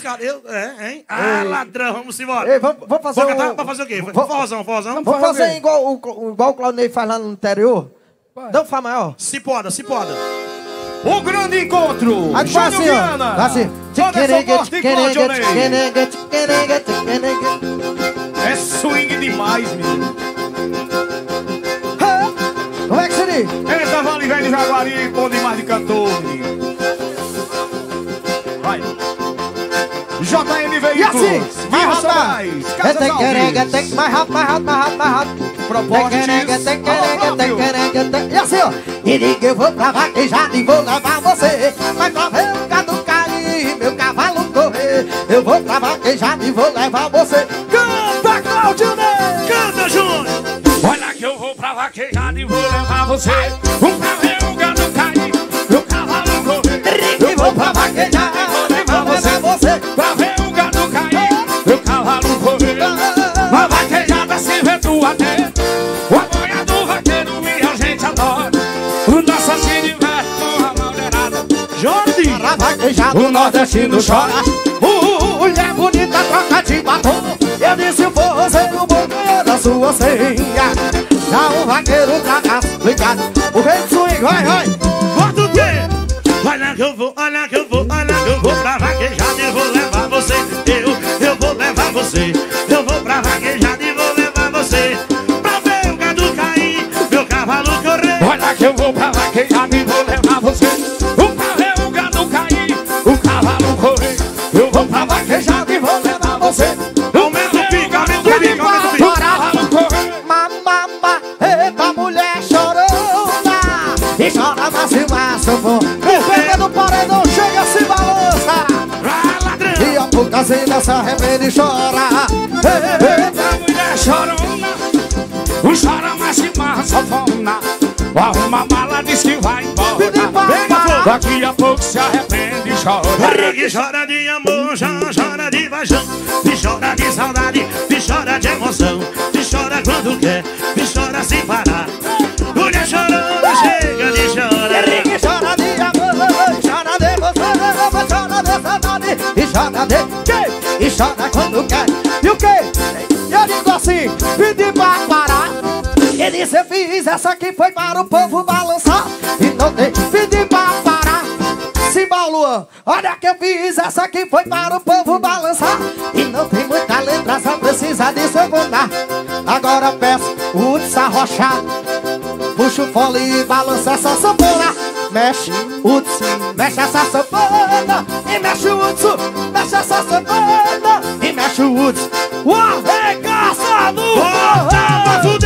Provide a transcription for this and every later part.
os caras. Eu, é, hein? Ah, Ei. ladrão, vamos embora. Ei, vamos, vamos fazer Vamos um... cantar? Vamos fazer o quê? Vamos- Forrozão, forrozão. Vamos fazer fazer igual o, igual o Claudinei faz lá no interior? Dá um Fá maior. Se poda, se poda. O grande encontro. Aí faz Júnior assim, ó. Faz assim. É swing demais, menino. Como é que seria? Eita, Vale Velho Jaguari, bom demais de cantor, menino. E assim. Casas Tequerengue, Alves. tec- Mais rápido, mais rápido, mais rápido, mais rápido. Propostes. Tequerengue, tequerengue, Alô, Fábio. tequerengue, te- E assim, ó. E diga, eu vou pra vaquejada e vou levar você. Vai ver o gado cair, meu cavalo correr. Eu vou pra vaquejada e vou levar você. Canta, Claudio Ney! Canta, Júnior! Olha que eu vou pra vaquejada e vou levar você Um pra ver o gado cair o cavalo correr E vou pra vaquejada Vaquejada O nordestino chora mulher bonita, troca de batom Eu disse o forrozeiro, vou ganhar da sua senha Já o vaqueiro tá explicado O rei do swing, vai, vai Bota o quê? Olha que eu vou, olha que eu vou, olha que eu vou pra vaquejada e vou levar você. Eu, eu vou levar você. Eu vou pra vaquejada e vou levar você. Pra ver o gado cair, meu cavalo correr. Olha que eu vou pra vaquejada ladrão! E a poucazinha se arrepende e chora Ei, ei, ei. Eita mulher chorona O chora mas se marra safona Arruma a mala, diz que vai embora. Daqui a pouco se arrepende e chora. Que chora de amor, chora de paixão E chora de saudade, e chora de emoção. E chora quando quer, e chora sem parar. Mulher chorando, E chora de quê? E chora quando quer. E o quê? Eu digo assim, pedi pra parar E disse eu fiz, essa aqui foi para o povo balançar. E não tem, pedi pra parar Simba Luan, olha que eu fiz, essa aqui foi para o povo balançar. E não tem muita letra, só precisa disso eu vou dar. Agora peço o Hudson arrochado Puxa o fole e balança essa sanfona Mexe o Hudson, mexe essa sanfona E mexe o Hudson, mexe essa sanfona E mexe o Hudson O arregaça do Bota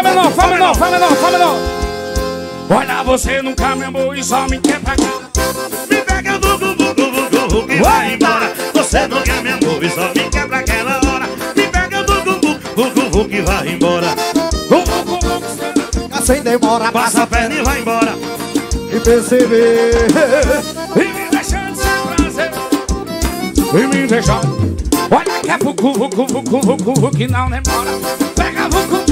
não, que fome não, fome não, fome não Olha você nunca me amou e só me quer pra cá Me pega no vucu, vucu, vucu e vai embora Você quer me amor e só me quer pra aquela hora Me pega no vucu, vucu, vucu e vai embora Sem demora, Passa a perna e vai embora e perceber E me deixando sem prazer E me deixando Olha que é vucu, vucu, vucu, vucu, vucu que não demora Pega vucu,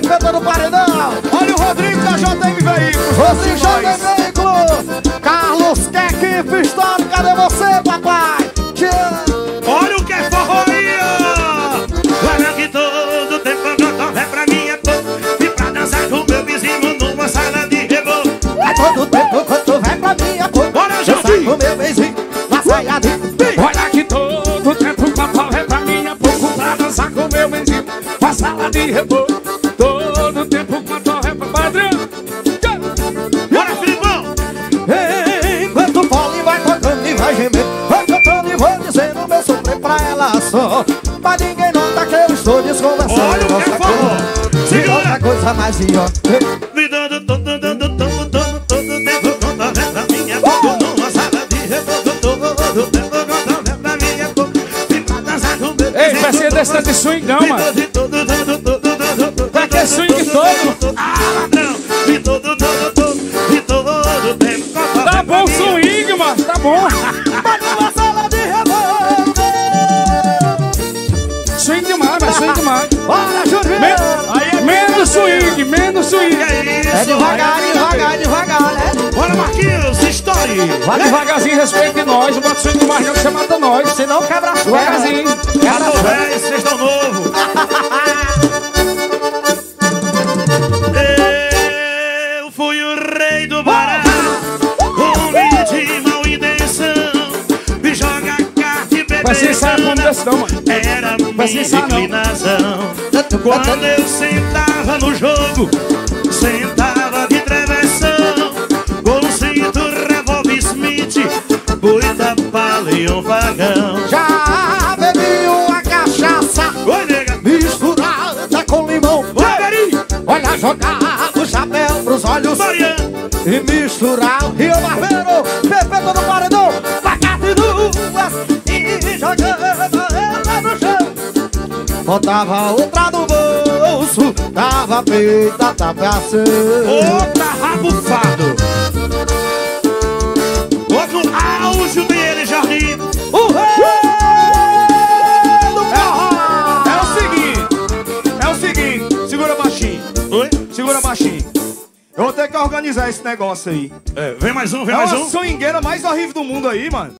Defenda no paredão. Olha o Rodrigo da JM Veículos. Você joga veículo. Carlos Keck, Pistole, cadê você, papai? Amo. Olha o que é forró aí, ó! Olha que todo tempo eu é pra mim é pouco. E pra dançar com meu vizinho numa sala de rebolo É todo tempo quando vai pra mim é pouco. Bora, saio com meu benzinho Na saia de Olha que todo tempo quanto é pra mim é pouco. Pra dançar com meu benzinho Pra sala de repouso som Mas ninguém nota que eu estou desconversando Olha o que é. Se Segura. outra coisa mais idiota Me dando todo, dando todo, todo, todo tempo conta da minha boca numa sala de repouso todo tempo conta da minha boca Vim pra dançar com meu Ei, vai ser desse de swingão, mano. Vai ter swing todo. Ah, ladrão E todo, todo, todo E todo conta Tá bom swing, mano. Tá bom. Devagar, devagar, devagar, né? Bora Marquinhos, story Vai devagarzinho, respeite nós. Bota swing demais, não, que você mata nós. Senão quebra pernas. Devagarzinho. Já tô velho, vocês estão novo. Eu fui o rei do Pará Homem de mal intenção. Me joga carta e Vai não, mano. Era Vai ser minha inclinação. Quando eu sentava no jogo Já bebi uma cachaça Oi, nega. misturada com limão. Gari Olha, jogar o chapéu pros olhos. Mariana E misturar o Rio Barbeiro Perfeito no paredão Facate e duas E jogando ela no chão. Botava outra no bolso Dava peita, tapação Outra rabufado. Outro auge dele, Jardim organizar esse negócio aí. É, vem mais um, vem É mais um swingueira mais horrível do mundo aí, mano.